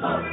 Sorry.